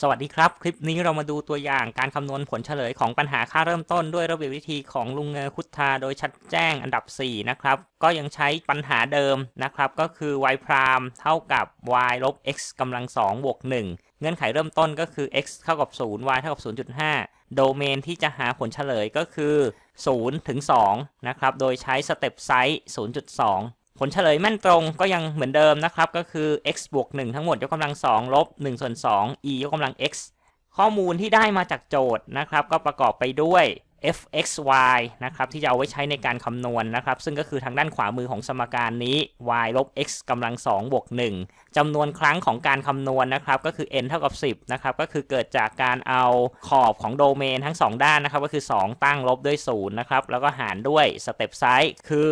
สวัสดีครับ คลิปนี้เรามาดูตัวอย่างการคำนวณผลเฉลยของปัญหาค่าเริ่มต้นด้วยระเบียบวิธีของลุงเงอคุตาโดยชัดแจ้งอันดับ 4 นะครับ ก็ยังใช้ปัญหาเดิมนะครับ ก็คือ y พรามเท่ากับ y ลบ x กำลัง2บวก1เงื่อนไขเริ่มต้นก็คือ x เท่ากับ 0 y เท่ากับ 0.5 โดเมนที่จะหาผลเฉลยก็คือ0ถึง2นะครับ โดยใช้สเต็ปไซส์0.2 ลเฉลยแม่นตรงก็ยังเหมือนเดิมนะครับ ก็คือ x บวก1ทั้งหมดยกกำลัง2ลบ1ส่วน2 e ยกกำลัง x ข้อมูลที่ได้มาจากโจทย์นะครับ ก็ประกอบไปด้วย f(x,y) นะครับที่จะเอาไว้ใช้ในการคำนวณนะครับ ซึ่งก็คือทางด้านขวามือของสมการนี้ y ลบ x กำลัง2บวก1จำนวนครั้งของการคำนวณนะครับ ก็คือ n เท่ากับ 10 นะครับ ก็คือเกิดจากการเอาขอบของโดเมนทั้ง 2 ด้านนะครับ ก็คือ 2 ตั้งลบด้วย0นะครับ แล้วก็หารด้วย step size คือ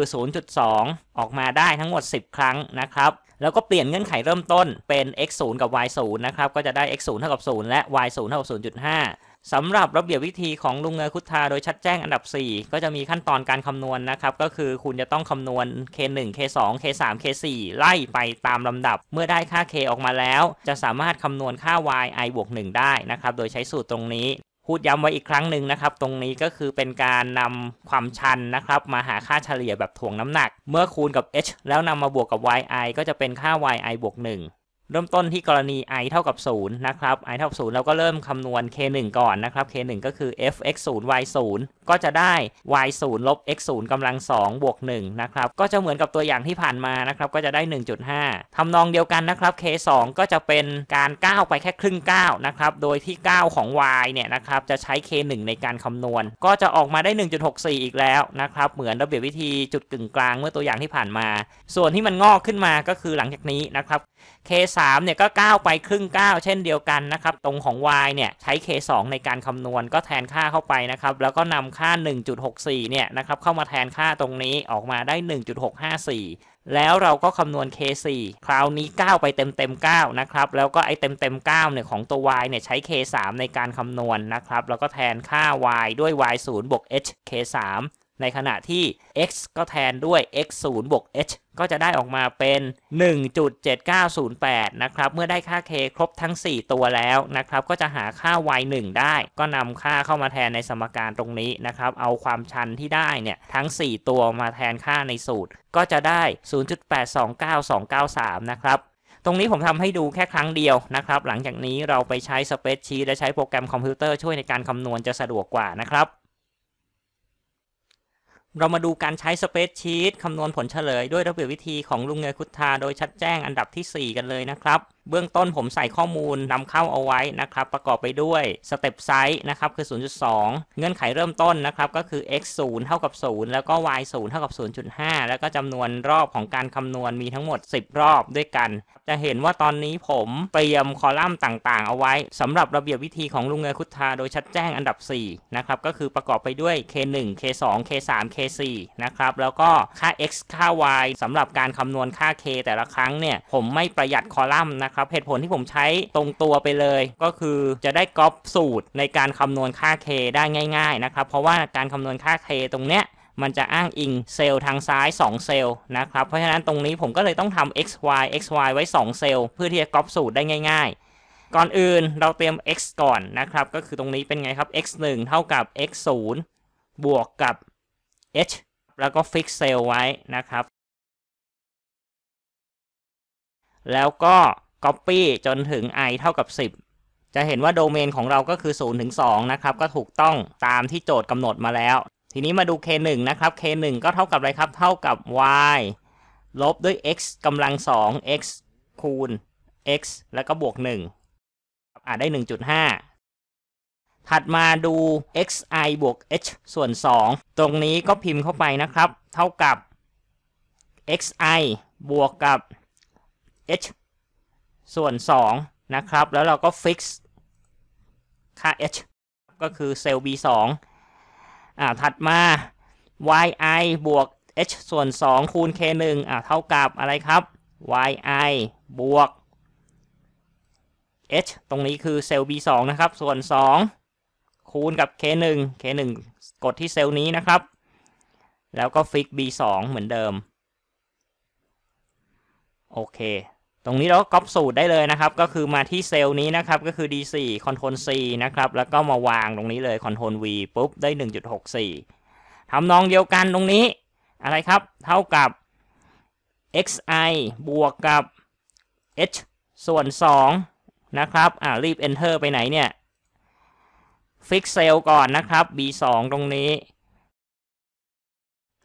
0.2 ออกมาได้ทั้งหมด 10 ครั้งนะครับแล้วก็เปลี่ยนเงื่อนไขเริ่มต้นเป็น x 0กับ y 0นะครับ ก็จะได้ x 0เท่ากับ 0 และ y 0เท่ากับ0.5 สำหรับระเบียบวิธีของลุงเงยคุตทาโดยชัดแจ้งอันดับ 4 ก็จะมีขั้นตอนการคำนวณนนะครับ ก็คือคุณจะต้องคำนวณ k1 k2 k3 k4 ไล่ไปตามลำดับ เมื่อได้ค่า k ออกมาแล้ว จะสามารถคำนวณค่า y i บวก1ได้นะครับ โดยใช้สูตรตรงนี้ พูดย้ำไว้อีกครั้งหนึ่งนะครับ ตรงนี้ก็คือเป็นการนำความชันนะครับ มาหาค่าเฉลี่ยแบบถ่วงน้ำหนัก เมื่อคูณกับ h แล้วนำมาบวกกับ yi ก็จะเป็นค่า yi บวก1 เริ่มต้นที่กรณี i เท่ากับ 0 นะครับ i เท่ากับ 0 เราก็เริ่มคำนวณ k1 ก่อนนะครับ k1 ก็คือ f x 0 y 0ก็จะได้ y 0ลบ x 0กำลัง2บวก1นะครับ ก็จะเหมือนกับตัวอย่างที่ผ่านมานะครับ ก็จะได้ 1.5ทำนองเดียวกันนะครับ k 2ก็จะเป็นการก้าวไปแค่ครึ่งก้าวนะครับ โดยที่ก้าวของ y เนี่ยนะครับ จะใช้ k 1ในการคำนวณ ก็จะออกมาได้ 1.64 อีกแล้วนะครับ เหมือนระเบียบวิธีจุดกึ่งกลางเมื่อตัวอย่างที่ผ่านมา ส่วนที่มันงอกขึ้นมาก็คือหลังจากนี้นะครับ k3 เนี่ยก็ก้าวไปครึ่งก้าวเช่นเดียวกันนะครับ ตรงของ y เนี่ยใช้ k2 ในการคำนวณก็แทนค่าเข้าไปนะครับ แล้วก็นำค่า 1.64 เนี่ยนะครับเข้ามาแทนค่าตรงนี้ออกมาได้ 1.654 แล้วเราก็คำนวณ k4 คราวนี้ก้าวไปเต็มเต็ม9นะครับ แล้วก็ไอเต็มเต็ม9เนี่ยของตัว y เนี่ยใช้ k3 ในการคำนวณนะครับ แล้วก็แทนค่า y ด้วย y 0 บวก h k3 ในขณะที่ x ก็แทนด้วย x 0บวก h ก็จะได้ออกมาเป็น 1.7908 นะครับ เมื่อได้ค่า k ครบทั้ง 4 ตัวแล้วนะครับ ก็จะหาค่า y 1ได้ ก็นำค่าเข้ามาแทนในสมการตรงนี้นะครับ เอาความชันที่ได้เนี่ยทั้ง 4 ตัวมาแทนค่าในสูตร ก็จะได้ 0.829293 นะครับตรงนี้ผมทำให้ดูแค่ครั้งเดียวนะครับ หลังจากนี้เราไปใช้สเปซชีและใช้โปรแกรมคอมพิวเตอร์ช่วยในการคำนวณจะสะดวกกว่านะครับ เรามาดูการใช้ spreadsheet คำนวณผลเฉลย ด้วยระเบียบวิธีของ Runge-Kutta โดยชัดแจ้งอันดับที่ 4 กันเลยนะครับเบื้องต้นผมใส่ข้อมูลนำเข้าเอาไว้นะครับ ประกอบไปด้วย step size นะครับคือ 0.2 เงื่อนไขเริ่มต้นนะครับก็คือ x 0เท่ากับ 0 แล้วก็ y 0เท่ากับ 0.5 แล้วก็จำนวนรอบของการคำนวณมีทั้งหมด 10 รอบด้วยกัน จะเห็นว่าตอนนี้ผมเตรียมคอลัมน์ต่างๆ เอาไว้สำหรับระเบียบวิธีของ Runge-Kutta โดยชัดแจ้งอันดับ 4 นะครับ ก็คือประกอบไปด้วย k1 k2 k3 k4 นะครับ แล้วก็ค่า x ค่า y สำหรับการคำนวณค่า k แต่ละครั้งเนี่ยผมไม่ประหยัดคอลัมน์นะครับเหตุผลที่ผมใช้ตรงตัวไปเลย ก็คือจะได้ก๊อปสูตรในการคำนวณค่า k ได้ง่าย ๆนะครับ เพราะว่าการคำนวณค่า k ตรงเนี้ยมันจะอ้างอิงเซลล์ทางซ้าย 2 เซลล์นะครับ เพราะฉะนั้นตรงนี้ผมก็เลยต้องทำ xy xy ไว้ 2 เซลล์เพื่อที่จะก๊อปสูตรได้ง่าย ๆ ก่อนอื่นเราเตรียม x ก่อนนะครับ ก็คือตรงนี้เป็นไงครับ x 1เท่ากับ x 0บวกกับ h แล้วก็ฟิกเซลไว้นะครับ แล้วก็ Copy จนถึง i เท่ากับ 10 จะเห็นว่าโดเมนของเราก็คือ0ถึง2นะครับ ก็ถูกต้องตามที่โจทย์กำหนดมาแล้ว ทีนี้มาดู k1 นะครับ k1 ก็เท่ากับอะไรครับ เท่ากับ y ลบด้วย x กำลัง 2 x คูณ x แล้วก็บวก 1 อ่าได้ 1.5 ถัดมาดู xi บวก h ส่วน 2 ตรงนี้ก็พิมพ์เข้าไปนะครับ เท่ากับ xi บวกกับ h ส่วน 2 นะครับ แล้วเราก็ฟิกซ์ค่า h ก็คือเซลล์ b2 อ่าถัดมา yi บวก h ส่วน 2 คูณ k1 อ่าเท่ากับอะไรครับ yi บวก h ตรงนี้คือเซลล์ b2 นะครับ ส่วน 2 คูณกับ k1 k1 กดที่เซลล์นี้นะครับ แล้วก็ฟิก b2 เหมือนเดิม โอเค ตรงนี้เราก็ก๊อปสูตรได้เลยนะครับ ก็คือมาที่เซลล์นี้นะครับ ก็คือ D4 Ctrl C นะครับ แล้วก็มาวางตรงนี้เลย Ctrl V ปุ๊บ ได้ 1.64ทำนองเดียวกันตรงนี้ อะไรครับ เท่ากับ xi บวกกับ h ส่วน 2 นะครับ อ่ารีบ enter ไปไหนเนี่ย fix cell ก่อนนะครับ b2 ตรงนี้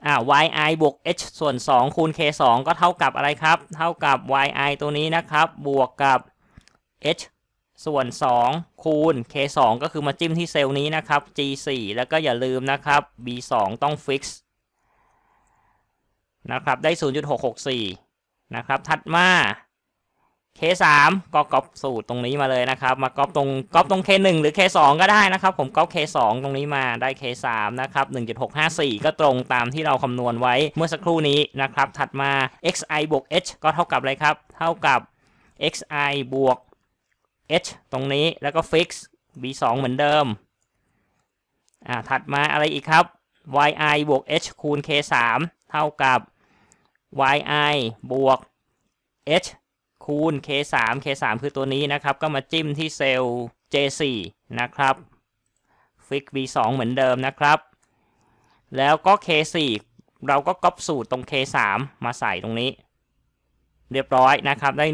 อ่า yi บวก h ส่วน 2 คูณ k 2 ก็เท่ากับอะไรครับ เท่ากับ yi ตัวนี้นะครับ บวกกับ h ส่วน 2 คูณ k 2ก็คือมาจิ้มที่เซลล์นี้นะครับ g 4แล้วก็อย่าลืมนะครับ b 2ต้อง fix นะครับ ได้ 0.664 นะครับ ถัดมา K3 ก็ก๊อปสูตรตรงนี้มาเลยนะครับ มาก๊อปตรงก๊อปตรง K1 หรือ K2 ก็ได้นะครับ ผมก๊อป K2 ตรงนี้มาได้ K3 นะครับ1.654ก็ตรงตามที่เราคำนวณไว้เมื่อสักครู่นี้นะครับ ถัดมา xi บวก h ก็เท่ากับอะไรครับ เท่ากับ xi บวก h ตรงนี้แล้วก็ fix b2 เหมือนเดิมอ่าถัดมาอะไรอีกครับ yi บวก h คูณ k3 เท่ากับ yi บวก h คูณ k3 k3 คือตัวนี้นะครับ ก็มาจิ้มที่เซลล์ j4 นะครับ fix b2 เหมือนเดิมนะครับ แล้วก็ k4 เราก็ก๊อปสูตรตรง k3 มาใส่ตรงนี้ เรียบร้อยนะครับ ได้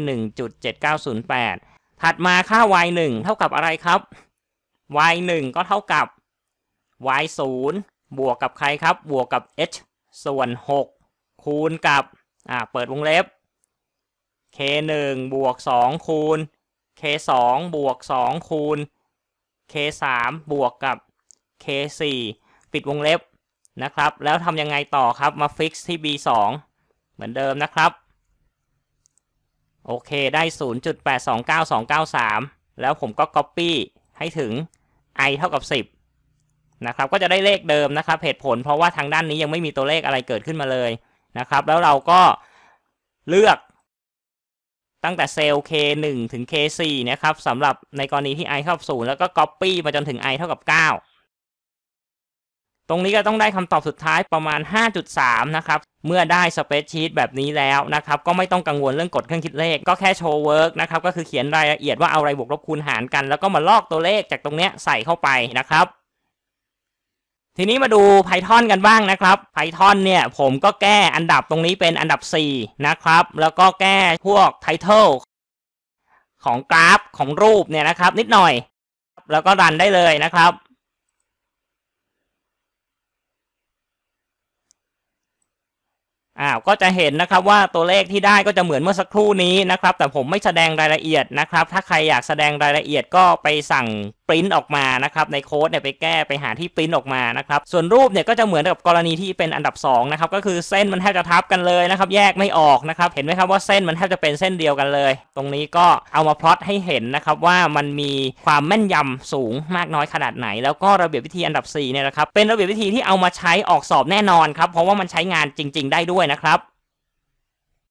1.7908 ถัดมาค่า y1 เท่ากับอะไรครับ y1 ก็เท่ากับ y0 บวกกับใครครับ บวกกับ h ส่วน 6 คูณกับ อ่า เปิดวงเล็บ k 1บวก2คูณ k 2บวก2คูณ k 3บวกกับ k 4ปิดวงเล็บนะครับ แล้วทำยังไงต่อครับมา fix ที่ b 2เหมือนเดิมนะครับ โอเคได้ 0.829293 แล้วผมก็ Copy ให้ถึง i เท่ากับ 10 นะครับ ก็จะได้เลขเดิมนะครับ เหตุผลเพราะว่าทางด้านนี้ยังไม่มีตัวเลขอะไรเกิดขึ้นมาเลยนะครับ แล้วเราก็เลือก ตั้งแต่เซลล์ K1 ถึง K4 นะครับสำหรับในกรณีที่ i เท่ากับ0แล้วก็ Copy มาจนถึง i เท่ากับ 9 ตรงนี้ก็ต้องได้คำตอบสุดท้ายประมาณ 5.3 นะครับ เมื่อได้ spreadsheet แบบนี้แล้วนะครับ ก็ไม่ต้องกังวลเรื่องกดเครื่องคิดเลข ก็แค่ show work นะครับ ก็คือเขียนรายละเอียดว่าเอาอะไรบวกลบคูณหารกัน แล้วก็มาลอกตัวเลขจากตรงเนี้ยใส่เข้าไปนะครับ ทีนี้มาดู Python กันบ้างนะครับ Python เนี่ยผมก็แก้อันดับตรงนี้เป็นอันดับ 4 นะครับ แล้วก็แก้พวก Title ของกราฟของรูปเนี่ยนะครับ นิดหน่อย แล้วก็รันได้เลยนะครับ อ้าวก็จะเห็นนะครับว่าตัวเลขที่ได้ก็จะเหมือนเมื่อสักครู่นี้นะครับ แต่ผมไม่แสดงรายละเอียดนะครับ ถ้าใครอยากแสดงรายละเอียดก็ไปสั่งปริ้นออกมานะครับในโค้ดเนี่ยไปแก้ไปหาที่ปริ้นออกมานะครับส่วนรูปเนี่ยก็จะเหมือนกับกรณีที่เป็นอันดับ2นะครับก็คือเส้นมันแทบจะทับกันเลยนะครับแยกไม่ออกนะครับเห็นไหมครับว่าเส้นมันแทบจะเป็นเส้นเดียวกันเลย ตรงนี้ก็เอามาพลอตให้เห็นนะครับว่ามันมีความแม่นยำสูงมากน้อยขนาดไหน แล้วก็ระเบียบวิธีอันดับ4เนี่ยนะครับเป็นระเบียบวิธีที่เอามาใช้ออกสอบแน่นอนครับเพราะว่ามันใช้งานจริง ๆ ได้ด้วยนะครับ